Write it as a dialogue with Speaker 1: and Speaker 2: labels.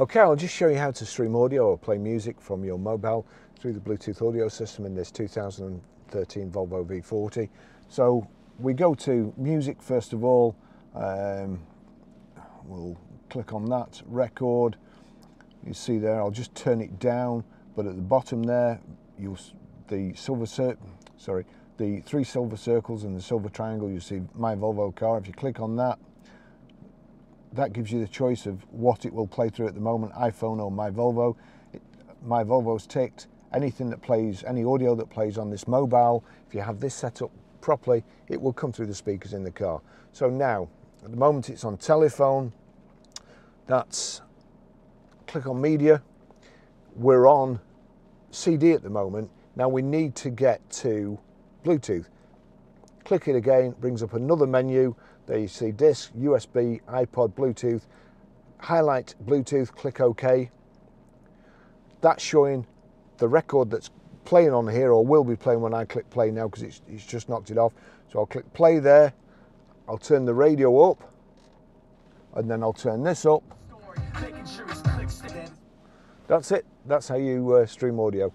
Speaker 1: Okay, I'll just show you how to stream audio or play music from your mobile through the Bluetooth audio system in this 2013 Volvo V40. So we go to music first of all. Um, we'll click on that record. You see there, I'll just turn it down, but at the bottom there, you'll the silver sorry, the three silver circles and the silver triangle. You see my Volvo car. If you click on that, that gives you the choice of what it will play through at the moment, iPhone or my Volvo. It, my Volvo's ticked. Anything that plays, any audio that plays on this mobile, if you have this set up properly, it will come through the speakers in the car. So now, at the moment it's on telephone, that's, click on media, we're on CD at the moment. Now we need to get to Bluetooth. Click it again, brings up another menu. There you see disk, USB, iPod, Bluetooth. Highlight Bluetooth, click OK. That's showing the record that's playing on here or will be playing when I click play now because it's, it's just knocked it off. So I'll click play there. I'll turn the radio up and then I'll turn this up. That's it. That's how you uh, stream audio.